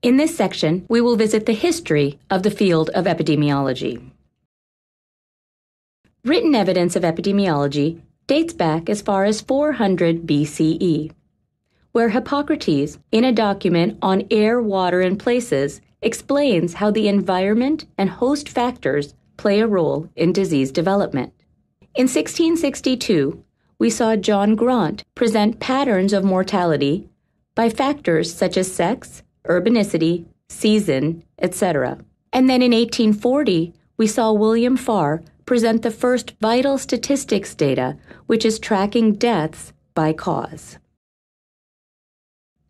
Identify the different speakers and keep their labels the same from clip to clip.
Speaker 1: In this section, we will visit the history of the field of epidemiology. Written evidence of epidemiology dates back as far as 400 BCE, where Hippocrates, in a document on air, water, and places, explains how the environment and host factors play a role in disease development. In 1662, we saw John Graunt present patterns of mortality by factors such as sex, urbanicity, season, etc. And then in 1840, we saw William Farr present the first vital statistics data, which is tracking deaths by cause.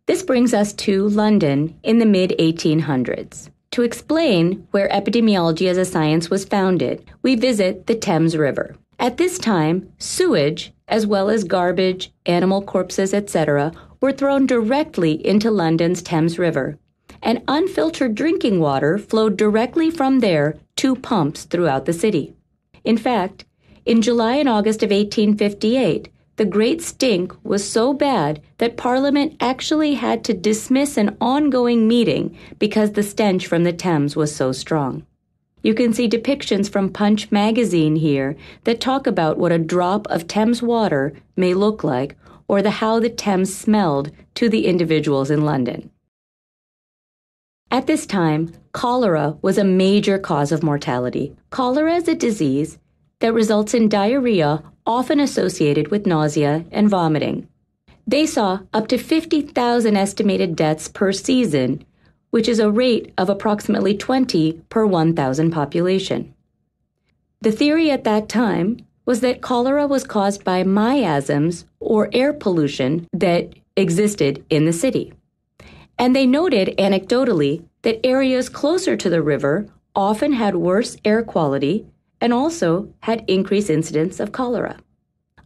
Speaker 1: This brings us to London in the mid 1800s. To explain where epidemiology as a science was founded, we visit the Thames River. At this time, sewage, as well as garbage, animal corpses, etc., were thrown directly into London's Thames River, and unfiltered drinking water flowed directly from there to pumps throughout the city. In fact, in July and August of 1858, the great stink was so bad that Parliament actually had to dismiss an ongoing meeting because the stench from the Thames was so strong. You can see depictions from Punch magazine here that talk about what a drop of Thames water may look like or the how the Thames smelled to the individuals in London. At this time, cholera was a major cause of mortality. Cholera is a disease that results in diarrhea often associated with nausea and vomiting. They saw up to 50,000 estimated deaths per season, which is a rate of approximately 20 per 1,000 population. The theory at that time was that cholera was caused by miasms or air pollution that existed in the city. And they noted anecdotally that areas closer to the river often had worse air quality and also had increased incidence of cholera.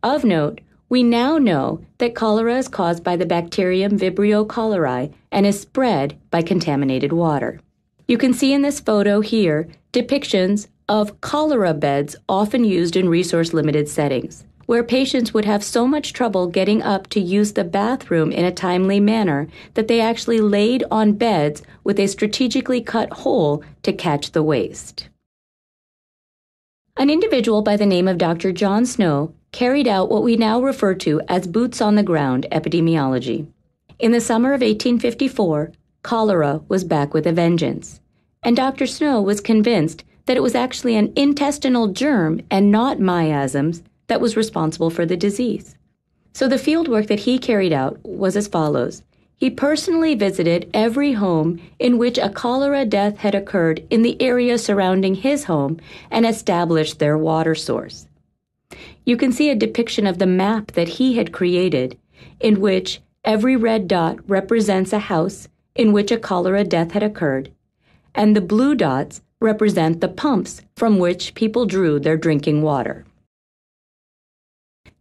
Speaker 1: Of note, we now know that cholera is caused by the bacterium Vibrio cholerae and is spread by contaminated water. You can see in this photo here depictions of cholera beds often used in resource limited settings, where patients would have so much trouble getting up to use the bathroom in a timely manner that they actually laid on beds with a strategically cut hole to catch the waste. An individual by the name of Dr. John Snow carried out what we now refer to as boots on the ground epidemiology. In the summer of 1854, cholera was back with a vengeance, and Dr. Snow was convinced that it was actually an intestinal germ and not miasms that was responsible for the disease. So the fieldwork that he carried out was as follows. He personally visited every home in which a cholera death had occurred in the area surrounding his home and established their water source. You can see a depiction of the map that he had created, in which every red dot represents a house in which a cholera death had occurred, and the blue dots represent the pumps from which people drew their drinking water.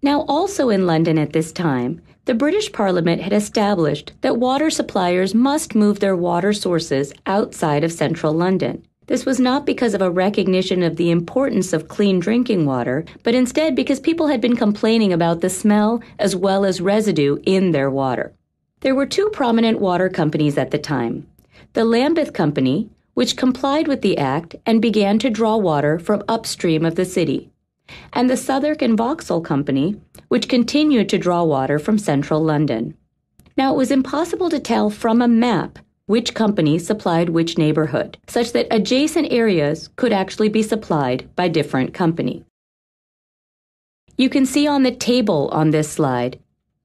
Speaker 1: Now, also in London at this time, the British Parliament had established that water suppliers must move their water sources outside of central London. This was not because of a recognition of the importance of clean drinking water, but instead because people had been complaining about the smell as well as residue in their water. There were two prominent water companies at the time the Lambeth Company, which complied with the act and began to draw water from upstream of the city, and the Southwark and Vauxhall Company, which continued to draw water from central London. Now, it was impossible to tell from a map which company supplied which neighborhood, such that adjacent areas could actually be supplied by different companies. You can see on the table on this slide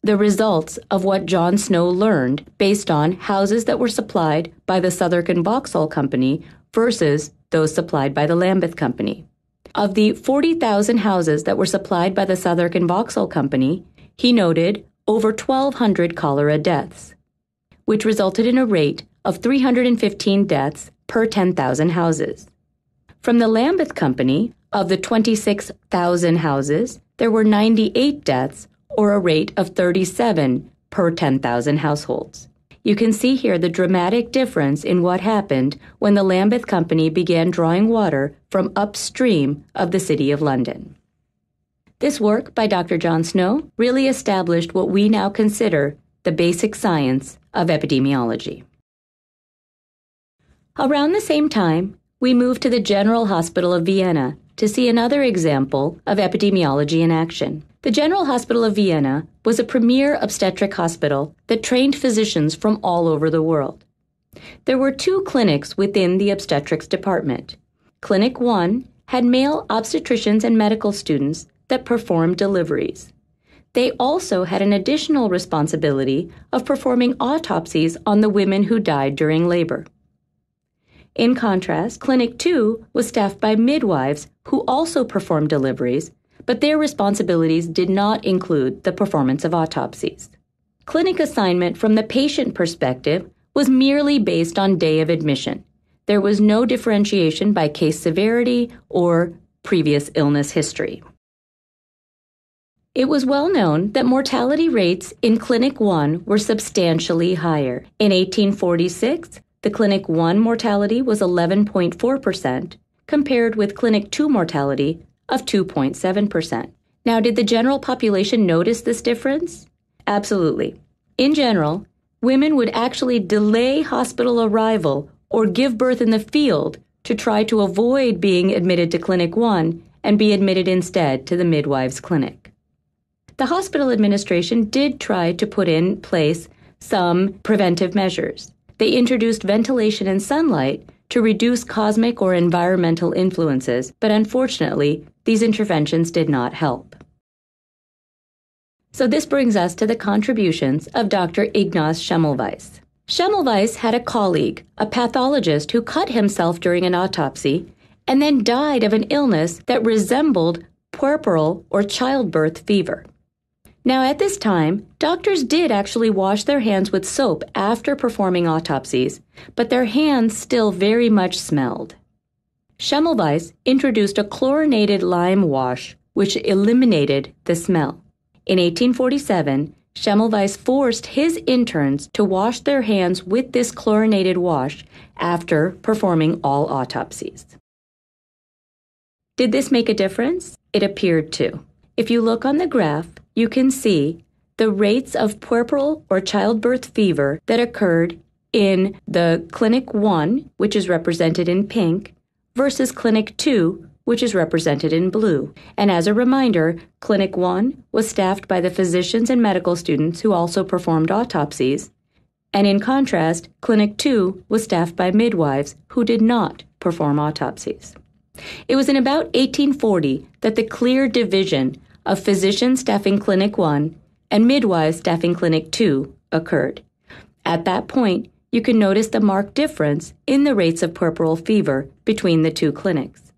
Speaker 1: the results of what John Snow learned based on houses that were supplied by the Southwark and Vauxhall Company versus those supplied by the Lambeth Company. Of the 40,000 houses that were supplied by the Southwark and Vauxhall Company, he noted over 1,200 cholera deaths, which resulted in a rate of 315 deaths per 10,000 houses. From the Lambeth Company, of the 26,000 houses, there were 98 deaths, or a rate of 37 per 10,000 households. You can see here the dramatic difference in what happened when the Lambeth Company began drawing water from upstream of the City of London. This work by Dr. John Snow really established what we now consider the basic science of epidemiology. Around the same time, we moved to the General Hospital of Vienna to see another example of epidemiology in action. The General Hospital of Vienna was a premier obstetric hospital that trained physicians from all over the world. There were two clinics within the obstetrics department. Clinic 1 had male obstetricians and medical students that performed deliveries. They also had an additional responsibility of performing autopsies on the women who died during labor. In contrast, Clinic 2 was staffed by midwives who also performed deliveries, but their responsibilities did not include the performance of autopsies. Clinic assignment from the patient perspective was merely based on day of admission. There was no differentiation by case severity or previous illness history. It was well known that mortality rates in Clinic 1 were substantially higher. In 1846, the Clinic 1 mortality was 11.4%, compared with Clinic 2 mortality of 2.7%. Now, did the general population notice this difference? Absolutely. In general, women would actually delay hospital arrival or give birth in the field to try to avoid being admitted to Clinic 1 and be admitted instead to the midwife's clinic. The hospital administration did try to put in place some preventive measures. They introduced ventilation and sunlight to reduce cosmic or environmental influences, but unfortunately, these interventions did not help. So, this brings us to the contributions of Dr. Ignaz Semmelweis. Semmelweis had a colleague, a pathologist, who cut himself during an autopsy and then died of an illness that resembled puerperal or childbirth fever. Now, at this time, doctors did actually wash their hands with soap after performing autopsies, but their hands still very much smelled. Semmelweis introduced a chlorinated lime wash, which eliminated the smell. In 1847, Semmelweis forced his interns to wash their hands with this chlorinated wash after performing all autopsies. Did this make a difference? It appeared to. If you look on the graph, you can see the rates of puerperal or childbirth fever that occurred in the Clinic 1, which is represented in pink, versus Clinic 2, which is represented in blue. And as a reminder, Clinic 1 was staffed by the physicians and medical students who also performed autopsies. And in contrast, Clinic 2 was staffed by midwives who did not perform autopsies. It was in about 1840 that the clear division of physicians staffing Clinic 1 and midwives staffing Clinic 2 occurred. At that point, you can notice the marked difference in the rates of puerperal fever between the two clinics.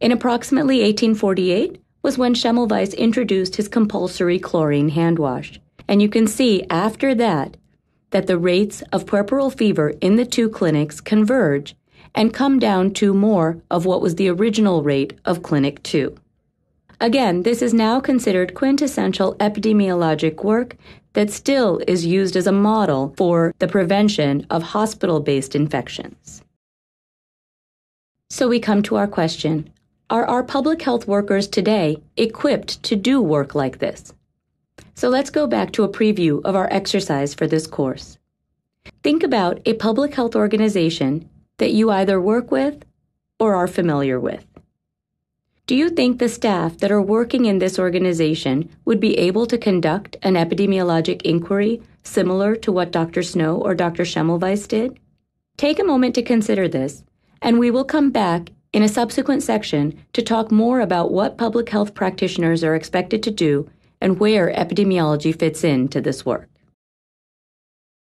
Speaker 1: In approximately 1848 was when Semmelweis introduced his compulsory chlorine hand wash, and you can see after that that the rates of puerperal fever in the two clinics converge and come down to more of what was the original rate of Clinic 2. Again, this is now considered quintessential epidemiologic work that still is used as a model for the prevention of hospital based infections. So we come to our question Are our public health workers today equipped to do work like this? So let's go back to a preview of our exercise for this course. Think about a public health organization that you either work with or are familiar with. Do you think the staff that are working in this organization would be able to conduct an epidemiologic inquiry similar to what Dr. Snow or Dr. Semmelweis did? Take a moment to consider this, and we will come back in a subsequent section to talk more about what public health practitioners are expected to do and where epidemiology fits into this work.